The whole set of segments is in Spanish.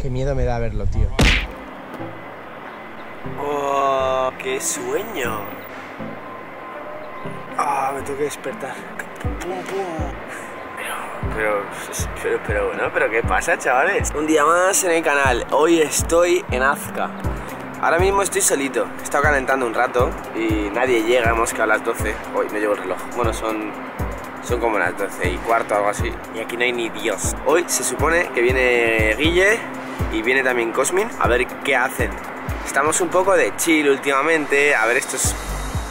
Qué miedo me da verlo, tío. ¡Oh, qué sueño! ¡Ah, me tengo que despertar! ¡Pum! Pero, pero, pero, bueno, pero ¿qué pasa, chavales? Un día más en el canal. Hoy estoy en Azca. Ahora mismo estoy solito. He estado calentando un rato y nadie llega. Hemos quedado a las 12. Hoy no llevo el reloj. Bueno, son, son como las 12 y cuarto, algo así. Y aquí no hay ni Dios. Hoy se supone que viene Guille y viene también Cosmin a ver qué hacen. Estamos un poco de chill últimamente, a ver estos,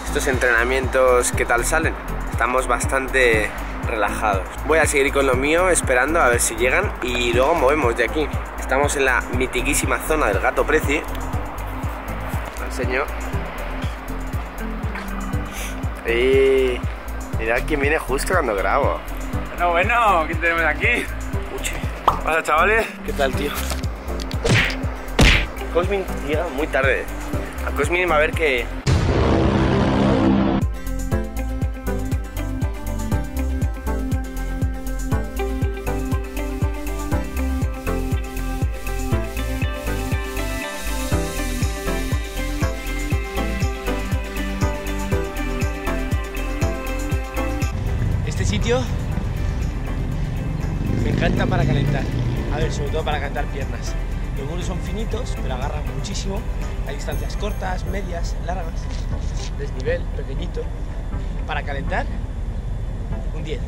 estos entrenamientos qué tal salen. Estamos bastante relajados. Voy a seguir con lo mío esperando a ver si llegan y luego movemos de aquí. Estamos en la mitiquísima zona del Gato Preci. Lo enseño. Y mirad quién viene justo cuando grabo. Bueno, bueno, ¿qué tenemos aquí? Uche. Hola, chavales. ¿Qué tal, tío? Cosmin llega muy tarde. A Cosmin va a ver que... Este sitio me encanta para calentar. A ver, sobre todo para calentar piernas. Son finitos, pero agarran muchísimo. Hay distancias cortas, medias, largas. Desnivel, pequeñito. Para calentar, un 10.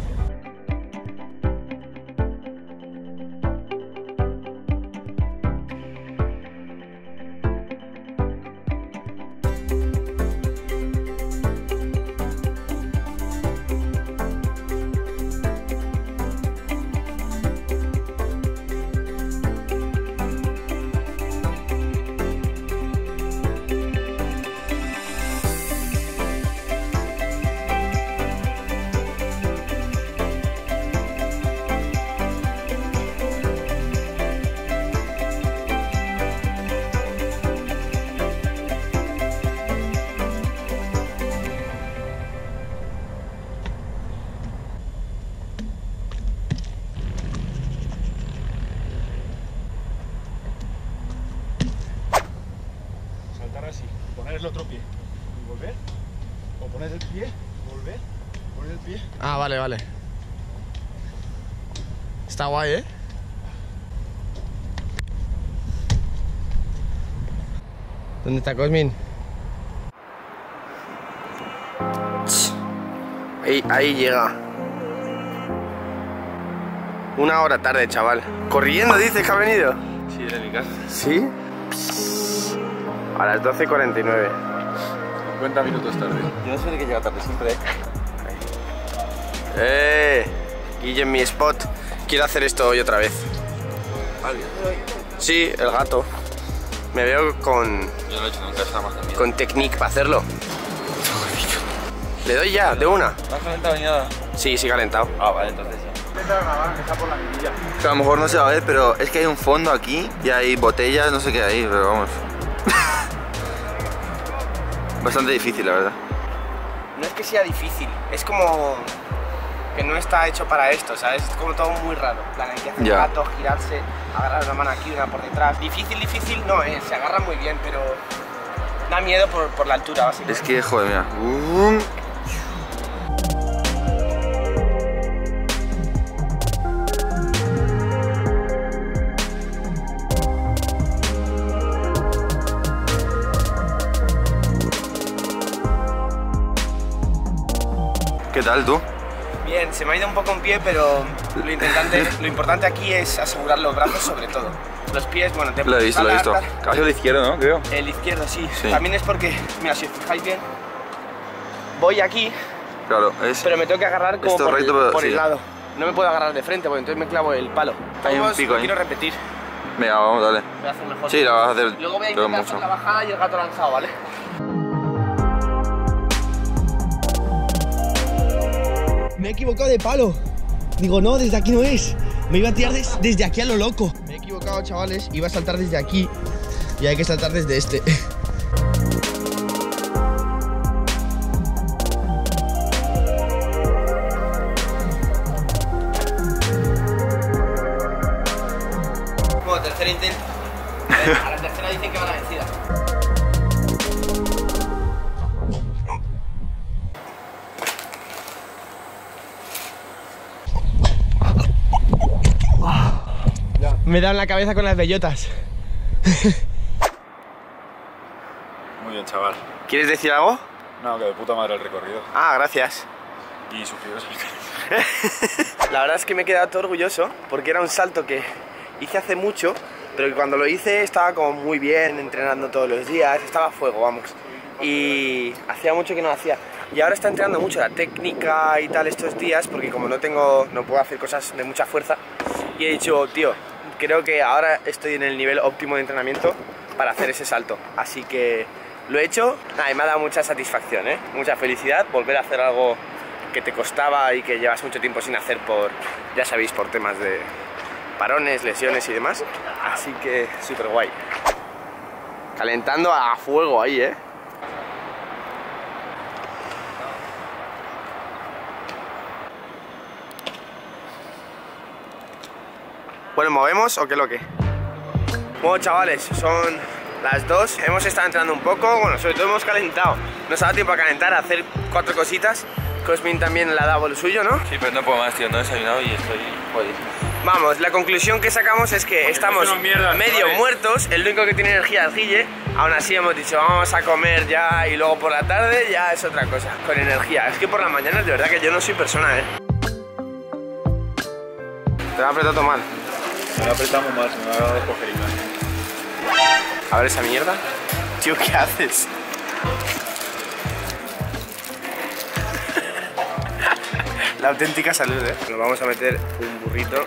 Vale, vale. Está guay, ¿eh? ¿Dónde está Cosmin? Ahí, ahí llega. Una hora tarde, chaval. Corriendo, dices que ha venido. Sí, de mi casa. ¿Sí? A las 12.49. 50 minutos tarde. Yo no sé de qué llega tarde siempre. Eh, Guille en mi spot. Quiero hacer esto hoy otra vez. Sí, el gato. Me veo con, Yo no lo he hecho nunca, está más también. con technique para hacerlo. ¿Le doy ya, de una? ¿No has calentado ni nada? Sí, sí calentado. Ah, vale, entonces sí. Intenta grabar, que está por la mirilla. Que a lo mejor no se va a ver, pero es que hay un fondo aquí y hay botellas, no sé qué hay, pero vamos. Bastante difícil, la verdad. No es que sea difícil, es como que no está hecho para esto, ¿sabes? Es como todo muy raro. En plan, hay que hacer gato, girarse, agarrar una mano aquí, una por detrás. Difícil, difícil no es, se agarra muy bien, pero da miedo por, por la altura, básicamente. Es que, joder, mira. Um, ¿Qué tal tú? Bien, se me ha ido un poco un pie, pero lo, intentante, lo importante aquí es asegurar los brazos sobre todo. Los pies, bueno, te Lo he visto, lo he visto. Caballo de izquierdo, ¿no? Creo. El izquierdo, sí. Sí. También es porque, mira, si os fijáis bien, voy aquí, Claro, es. pero me tengo que agarrar como por, recto, el, pero- por sí. el lado. No me puedo agarrar de frente, porque entonces me clavo el palo. Hay un pico lo ahí. quiero repetir. Venga, vamos, dale. Voy a hacer mejor. Sí, la vas a hacer Luego voy a intentar hacer la bajada y el gato lanzado, ¿vale? He equivocado de palo. Digo, no, desde aquí no es. Me iba a tirar des- desde aquí a lo loco. Me he equivocado, chavales. Iba a saltar desde aquí. Y hay que saltar desde este. Me he dado en la cabeza con las bellotas. Muy bien, chaval. ¿Quieres decir algo? No, que de puta madre el recorrido. Ah, gracias. Y suscribiros al canal. La verdad es que me he quedado todo orgulloso porque era un salto que hice hace mucho, pero que cuando lo hice estaba como muy bien, entrenando todos los días, estaba a fuego, vamos. Y hacía mucho que no lo hacía. Y ahora está entrenando mucho la técnica y tal estos días porque como no tengo, no puedo hacer cosas de mucha fuerza. Y he dicho, tío, creo que ahora estoy en el nivel óptimo de entrenamiento para hacer ese salto. Así que lo he hecho nada, y me ha dado mucha satisfacción, ¿eh? mucha felicidad volver a hacer algo que te costaba y que llevas mucho tiempo sin hacer por, ya sabéis, por temas de parones, lesiones y demás. Así que súper guay. Calentando a fuego ahí, ¿eh? Bueno, ¿movemos o qué lo que? Bueno, chavales, son las dos. Hemos estado entrando un poco, bueno, sobre todo hemos calentado. Nos ha dado tiempo a calentar, a hacer cuatro cositas. Cosmin también le ha dado lo suyo, ¿no? Sí, pero no puedo más, tío. No he desayunado y estoy jodido. Vamos, la conclusión que sacamos es que estamos medio muertos, el único que tiene energía es Guille, aún así hemos dicho vamos a comer ya y luego por la tarde ya es otra cosa, con energía. Es que por la mañana de verdad que yo no soy persona, ¿eh? Te va a apretar todo mal. Me lo apretamos más, me va a dar cogerina. A ver esa mierda. Tío, ¿qué haces? La auténtica salud, ¿eh? Nos vamos a meter un burrito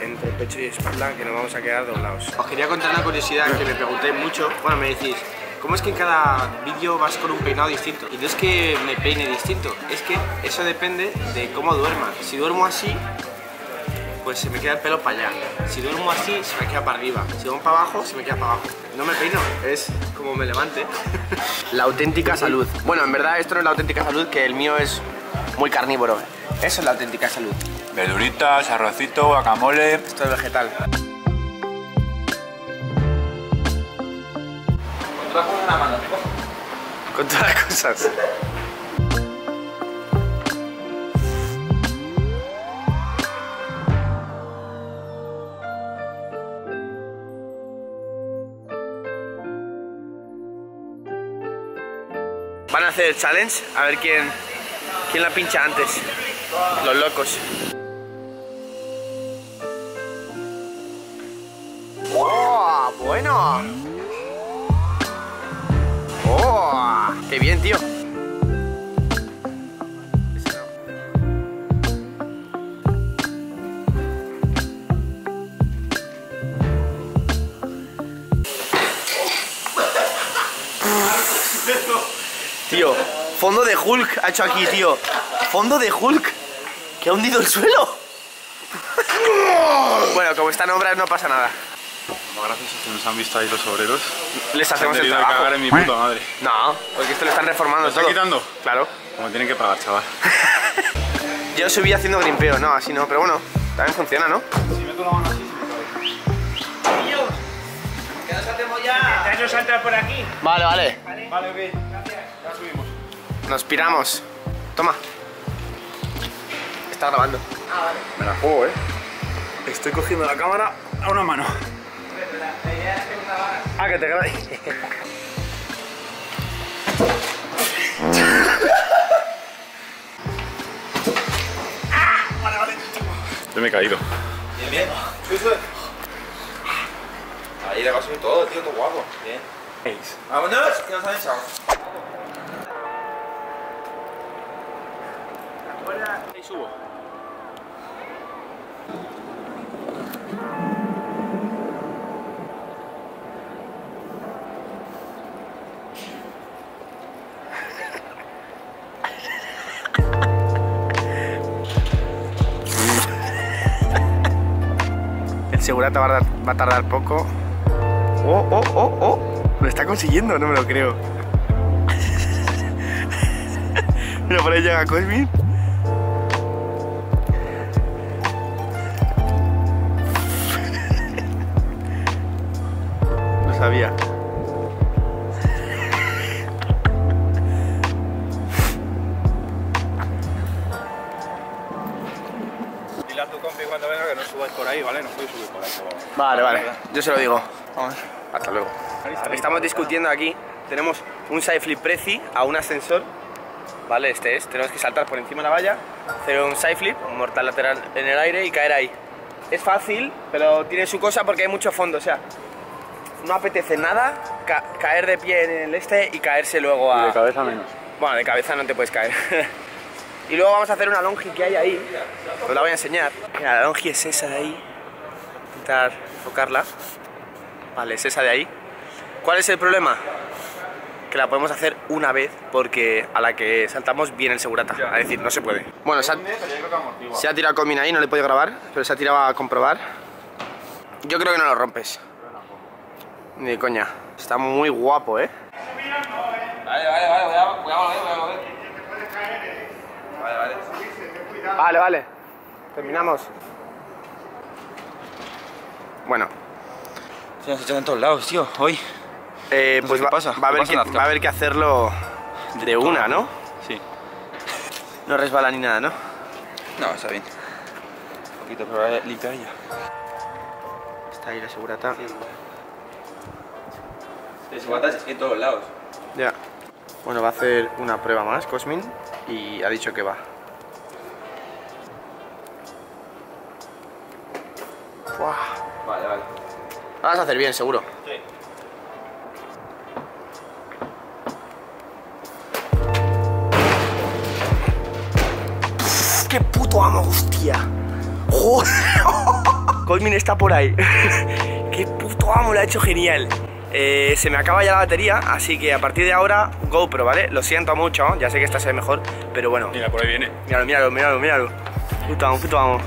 entre pecho y espalda que nos vamos a quedar doblados. Os quería contar una curiosidad que me pregunté mucho. Bueno, me decís, ¿cómo es que en cada vídeo vas con un peinado distinto? Y no es que me peine distinto, es que eso depende de cómo duerma. Si duermo así, pues se me queda el pelo para allá. Si duermo así, se me queda para arriba. Si duermo para abajo, se me queda para abajo. No me peino, es como me levante. La auténtica salud. Bueno, en verdad esto no es la auténtica salud, que el mío es muy carnívoro. Eso es la auténtica salud. Verduritas, arrocito, guacamole. Esto es vegetal. Con todas las cosas. Van a hacer el challenge, a ver quién, quién la pincha antes. Los locos. ¡Oh! Bueno. ¡Oh! ¡Qué bien, tío! Tío, fondo de Hulk ha hecho aquí, tío. Fondo de Hulk. Que ha hundido el suelo. bueno, como están obras no pasa nada. Lo gracioso es que nos han visto ahí los obreros. Les hacemos el trabajo. cagar en mi puta madre. No, porque esto lo están reformando ¿Lo están quitando? Claro. Como tienen que pagar, chaval. Yo subí haciendo grimpeo, no, así no, pero bueno, también funciona, ¿no? Si meto la mano así, se me cae. ¿Te has saltar por aquí? Vale, vale. Vale, ok. Subimos. Nos piramos. Toma. Está grabando. Me la juego, eh. Estoy cogiendo la cámara a una mano. Ah, que te grabé. Yo me he caído. Bien, bien. Ahí le va a subir todo, tío, todo guapo. Bien. Vámonos, que nos han echado. Ahí subo. El segurata va a, tardar, va a tardar poco. Oh, oh, oh, oh. Lo está consiguiendo, no me lo creo. Mira, por ahí llega Cosmin. Lo sabía. a tu compi cuando venga que no subáis por ahí, ¿vale? No podéis subir por ahí. por- Vale, vale. Yo se lo digo. Hasta luego. Estamos discutiendo aquí. Tenemos un side flip preci a un ascensor. Vale, este es. Tenemos que saltar por encima de la valla, hacer un side flip, un mortal lateral en el aire y caer ahí. Es fácil, pero tiene su cosa porque hay mucho fondo. O sea, no apetece nada ca- caer de pie en el este y caerse luego a. Y de cabeza menos. Bueno, de cabeza no te puedes caer. y luego vamos a hacer una longi que hay ahí. Os la voy a enseñar. Mira, la longi es esa de ahí. Intentar enfocarla. Vale, es esa de ahí. ¿Cuál es el problema? Que la podemos hacer una vez porque a la que saltamos viene el segurata. A decir, no se puede. Bueno, se ha, se ha tirado Comin ahí, no le he podido grabar, pero se ha tirado a comprobar. Yo creo que no lo rompes. Ni de coña. Está muy guapo, ¿eh? Vale, vale, vale, volver, voy a volver. Vale, vale. Vale, vale. Terminamos. Bueno, Se nos echan en todos lados, tío, hoy. eh, No pues qué va, pasa. va a ¿Qué haber que, en Azca? va a haber que hacerlo de una, ¿no? Sí. No resbala ni nada, ¿no? No, está bien. Un poquito, pero limpiar ya. Está ahí la segurata. Guatas en todos lados. Ya. Bueno, va a hacer una prueba más, Cosmin, y ha dicho que va. Buah. Vale, vale. Vas a hacer bien, seguro. Sí. ¡Qué puto amo, hostia! ¡Joder! Colmin está por ahí. ¡Qué puto amo! Lo ha hecho genial. Eh, se me acaba ya la batería, así que a partir de ahora, GoPro, ¿vale? Lo siento mucho, ya sé que esta se ve mejor, pero bueno. Mira, por ahí viene. Míralo, míralo, míralo, míralo. Puto amo, puto amo.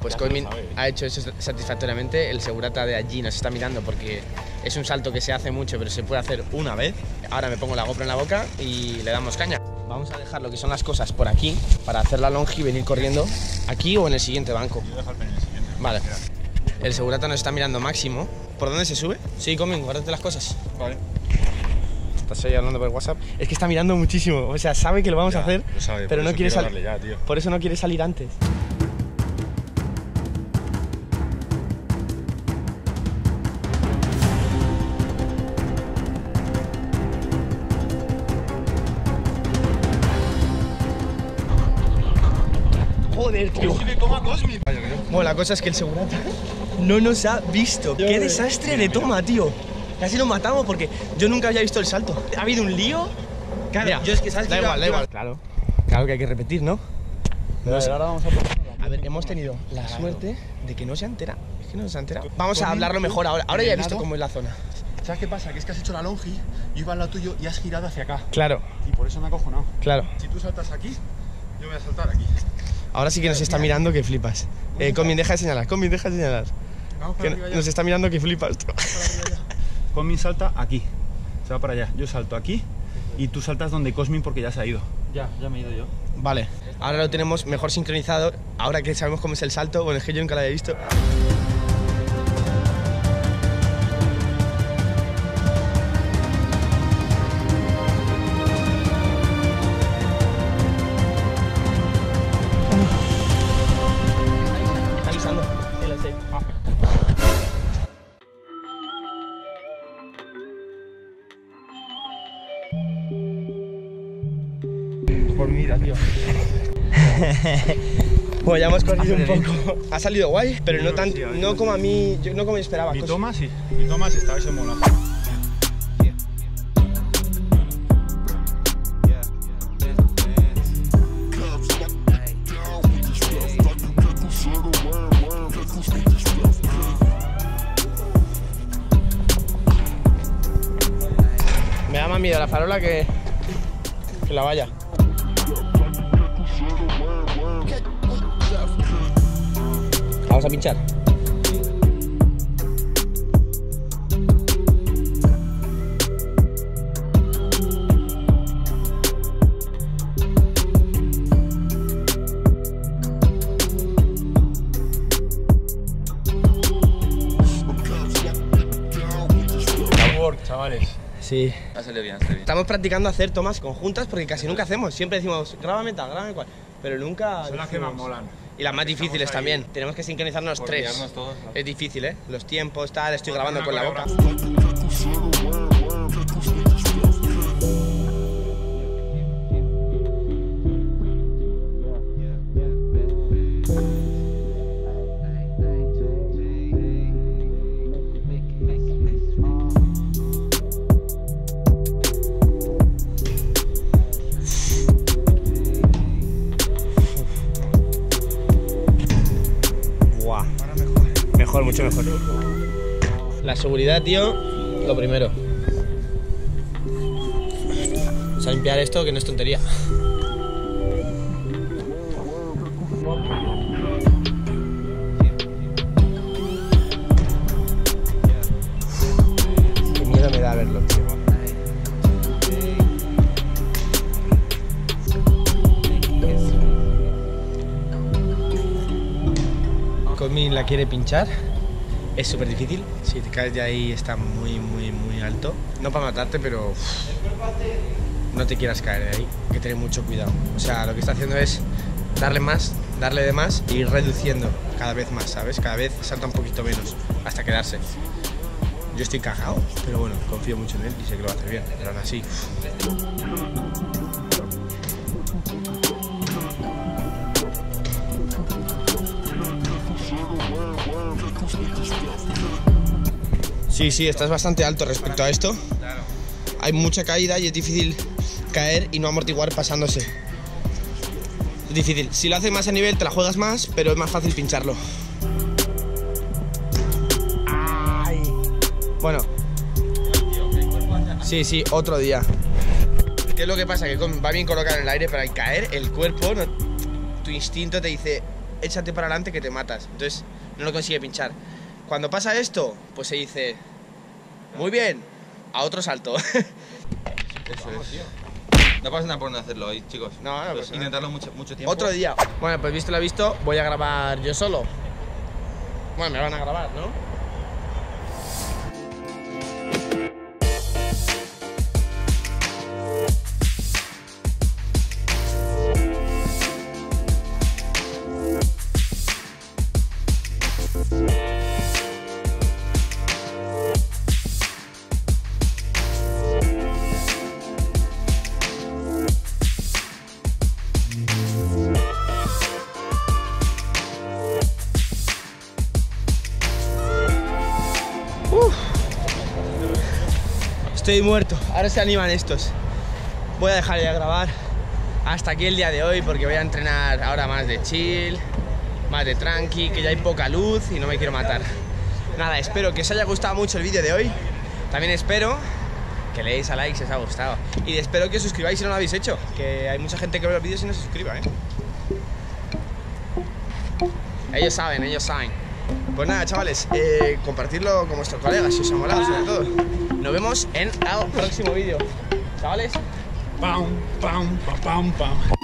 Pues Colmin ha hecho eso satisfactoriamente. El segurata de allí nos está mirando porque es un salto que se hace mucho, pero se puede hacer una vez. Ahora me pongo la GoPro en la boca y le damos caña. Vamos a dejar lo que son las cosas por aquí para hacer la longi y venir corriendo aquí o en el siguiente banco. Yo pene en el siguiente. Vale. El segurata nos está mirando máximo. ¿Por dónde se sube? Sí, Colmin, guárdate las cosas. Vale. Estás ahí hablando por WhatsApp. Es que está mirando muchísimo. O sea, sabe que lo vamos a hacer, lo sabe, pero por no quiere salir. darle ya, tío. Por eso no quiere salir antes. Bueno, la cosa es que el segurata no nos ha visto. Qué desastre de toma, tío. Casi nos matamos porque yo nunca había visto el salto. Ha habido un lío. Claro, yo es que sabes Da igual, da igual. Claro. Claro que hay que repetir, ¿no? No sé. ahora vamos a A ver, hemos tenido la suerte de que no se ha enterado. Es que no se ha enterado. Vamos a hablarlo mejor ahora. Ahora ya he visto cómo es la zona. ¿Sabes qué pasa? Que es que has hecho la longi, yo iba al lado tuyo y has girado hacia acá. Claro, Y por eso me ha acojonado. claro. Si tú saltas aquí, yo voy a saltar aquí. Ahora sí que nos está mirando que flipas. Eh, Comin, deja de señalar. Comin, deja de señalar. Que nos está mirando que flipas. tú. Cosmin salta aquí. Se va para allá. Yo salto aquí y tú saltas donde Cosmin porque ya se ha ido. Ya, ya me he ido yo. Vale, ahora lo tenemos mejor sincronizado. Ahora que sabemos cómo es el salto, bueno, es que yo nunca lo había visto. Mi vida, tío. Bueno, ya hemos corrido un poco. Ha salido guay, pero no tan, no como a mí, yo no como esperaba. Mi cosas- toma sí. Mi toma sí estaba ese mola. Me da más miedo la farola que, que la valla. Vamos a pinchar. work, chavales. Sí. Ha salido bien, ha salido bien. Estamos practicando hacer tomas conjuntas porque casi nunca hacemos. Siempre decimos, grábame tal, grábame cual. Pero nunca. Son las que más molan. Y las más difíciles también. Tenemos que sincronizarnos tres. Coordinarnos todos, ¿no? Es difícil, ¿eh? Los tiempos, tal, estoy grabando con la boca. Seguridad, tío, lo primero. Vamos a limpiar esto, que no es tontería. Qué miedo me da verlo, tío. Comin la quiere pinchar. Es súper difícil. Si te caes de ahí está muy, muy, muy alto. No para matarte, pero no te quieras caer de ahí. Hay que tener mucho cuidado. O sea, lo que está haciendo es darle más, darle de más e ir reduciendo cada vez más, ¿sabes? Cada vez salta un poquito menos hasta quedarse. Yo estoy cagado, pero bueno, confío mucho en él y sé que lo va a hacer bien. Pero aún así, Sí, sí, estás bastante alto respecto a esto. Hay mucha caída y es difícil caer y no amortiguar pasándose. Es difícil. Si lo haces más a nivel, te la juegas más, pero es más fácil pincharlo. Ay. Bueno. Sí, sí, otro día. ¿Qué es lo que pasa? Que va bien colocar en el aire, pero al caer, el cuerpo, no- tu instinto te dice, échate para adelante que te matas. Entonces, no lo consigue pinchar. Cuando pasa esto, pues se dice, muy bien, a otro salto. Eso es. No pasa nada por no hacerlo hoy, chicos. No, no Pues pasa nada. intentarlo mucho, mucho tiempo. Otro día. Bueno, pues visto lo visto, voy a grabar yo solo. Bueno, me van a grabar, ¿no? Estoy muerto. Ahora se animan estos. Voy a dejar de grabar hasta aquí el día de hoy porque voy a entrenar ahora más de chill, más de tranqui, que ya hay poca luz y no me quiero matar. Nada, espero que os haya gustado mucho el vídeo de hoy. También espero que le deis a like si os ha gustado. Y espero que os suscribáis si no lo habéis hecho, que hay mucha gente que ve los vídeos y no se suscriba, ¿eh? Ellos saben, ellos saben. Pues nada, chavales, eh, compartirlo con vuestros colegas si os ha molado, sobre todo. Nos vemos en el próximo vídeo. Chavales. Pam, pam, pam, pam.